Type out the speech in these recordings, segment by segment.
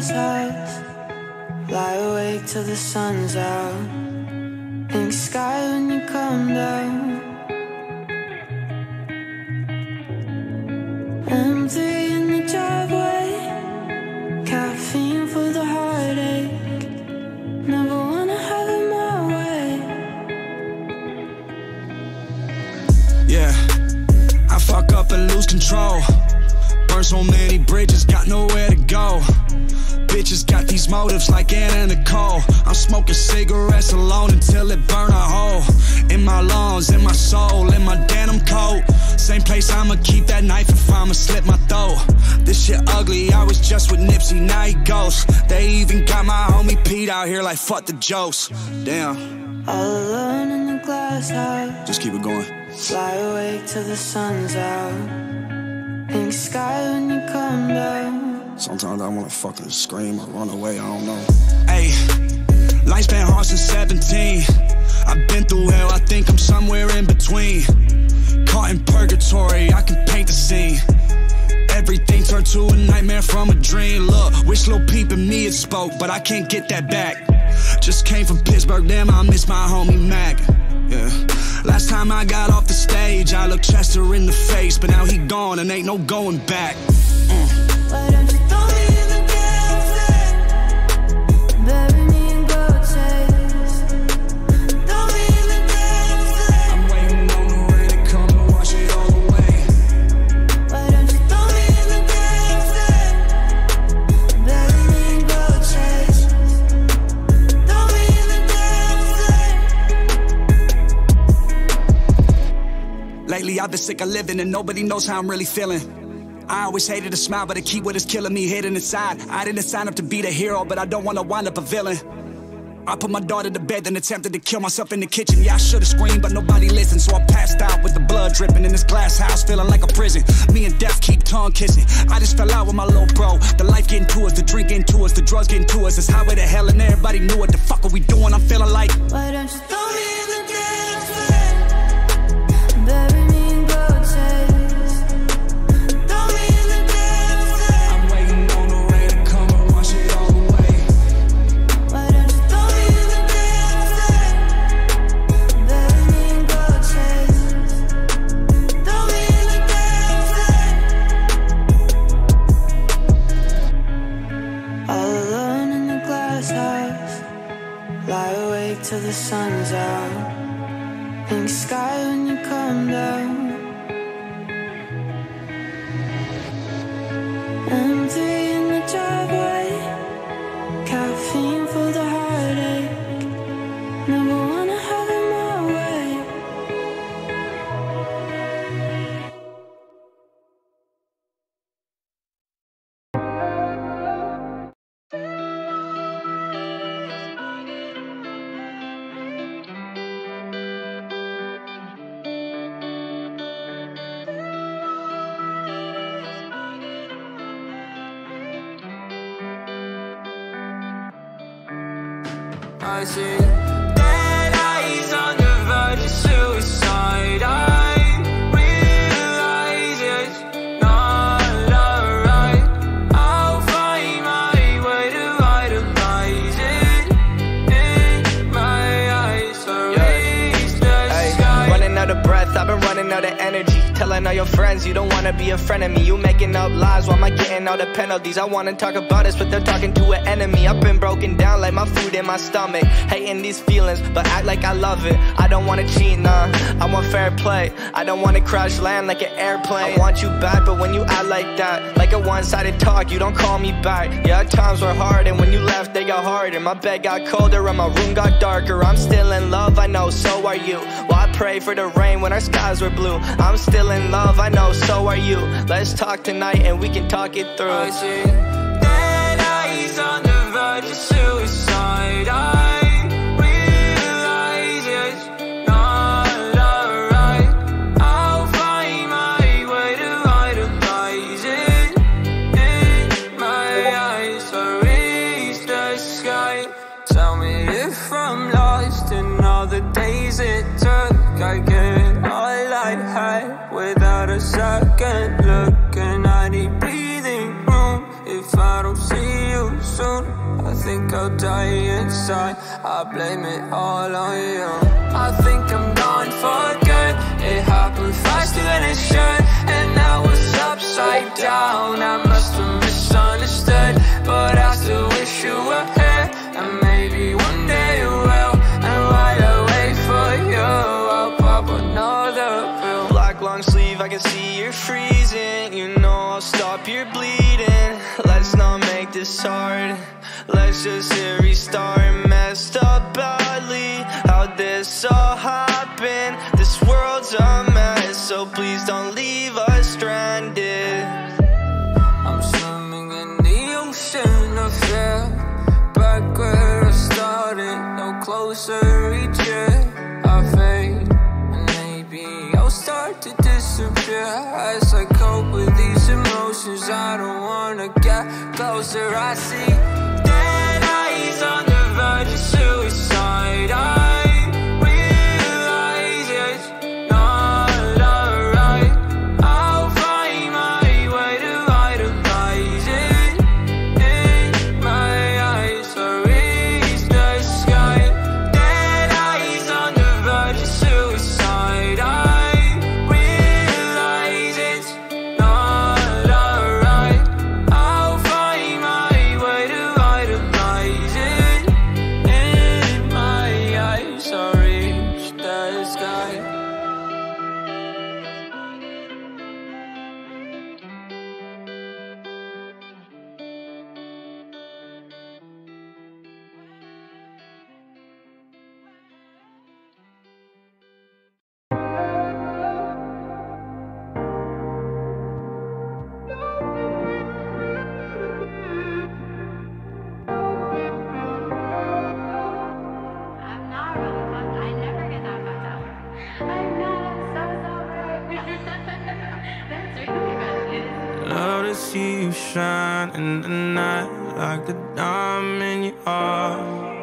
Lie awake till the sun's out. Pink sky when you come down. M3 in the driveway. Caffeine for the heartache. Never wanna have it my way. Yeah, I fuck up and lose control. Burn so many bridges, got nowhere. Bitches got these motives like Anna Nicole. I'm smoking cigarettes alone until it burn a hole in my lungs, in my soul, in my denim coat. Same place I'ma keep that knife if I'ma slit my throat. This shit ugly, I was just with Nipsey, now he ghost. They even got my homie Pete out here like fuck the jokes. Damn, All alone in the glass house. just keep it going. Fly away till the sun's out. Pink sky when you come down. Sometimes I wanna fucking scream or run away, I don't know. Hey, life's been hard since 17. I've been through hell, I think I'm somewhere in between. Caught in purgatory, I can paint the scene. Everything turned to a nightmare from a dream. Look, wish Lil Peep and me had spoke, but I can't get that back. Just came from Pittsburgh, damn, I miss my homie Mac. Yeah. Last time I got off the stage, I looked Chester in the face, but now he gone and ain't no going back. Mm. Why I've been sick of living and nobody knows how I'm really feeling. I always hated a smile, but a key what is killing me hidden inside. I didn't sign up to be the hero, but I don't wanna wind up a villain. I put my daughter to bed, then attempted to kill myself in the kitchen. Yeah, I should've screamed, but nobody listened, so I passed out with the blood dripping in this glass house, feeling like a prison. Me and death keep tongue kissing. I just fell out with my little bro. The life getting to us, the drink getting to us, the drugs getting to us. It's highway to hell, and everybody knew what the fuck are we doing. I'm feeling like. Why don't you throw me I see Telling all your friends you don't wanna be a friend of me. You making up lies, why am I getting all the penalties? I wanna talk about this, but they're talking to an enemy. I've been broken down like my food in my stomach. Hating these feelings, but act like I love it. I don't wanna cheat, nah. I want fair play. I don't wanna crash land like an airplane. I want you back, but when you act like that, like a one-sided talk, you don't call me back. Yeah, times were hard, and when you left, they got harder. My bed got colder, and my room got darker. I'm still in love, I know, so are you. Well, I pray for the rain when our skies were blue. I'm still in love, I know, so are you. Let's talk tonight, and we can talk it through. Die inside. I blame it all on you. I think I'm gone for good. It happened faster than it should, and now it's upside down. I must have misunderstood, but I still wish you were here, and maybe one day you will. And while I wait for you, I'll pop another pill. Black long sleeve, I can see you're freezing. You know I'll stop your bleeding. Let's not make this hard. Hit restart. Messed up badly. How'd this all happen? This world's a mess, so please don't leave us stranded. I'm swimming in the ocean of fear. Back where I started, no closer each year. I fade, and maybe I'll start to disappear as I cope with these emotions. I don't wanna get closer. I see see you shine in the night like the diamond you are.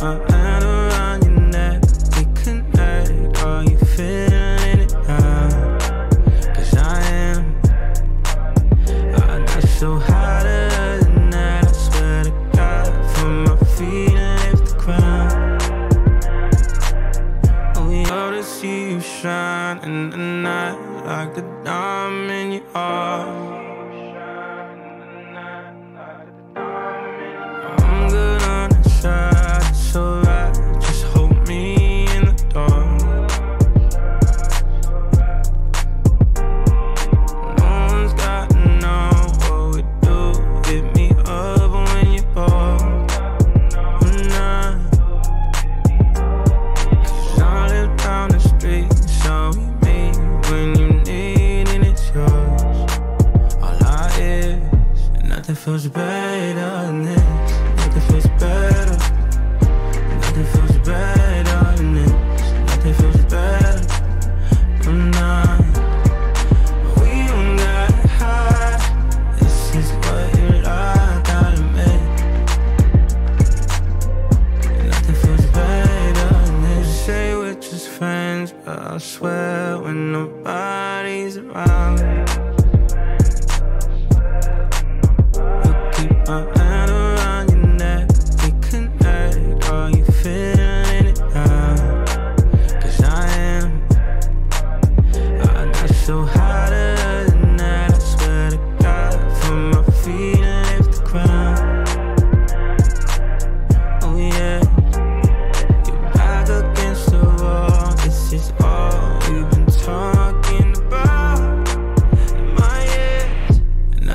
My hand around your neck, we connect. Are you feeling it now? Cause I am. I'm not so hotter. I swear to God, from my feet the ground. We to see you shine in the night like the diamond you are. And nothing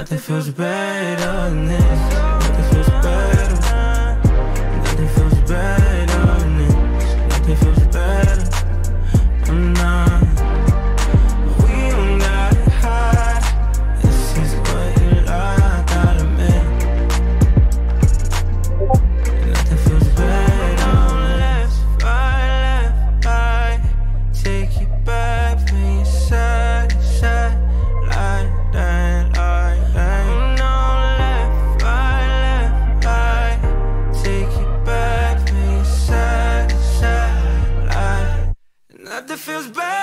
Nothing feels better than this. Nothing feels better. feels better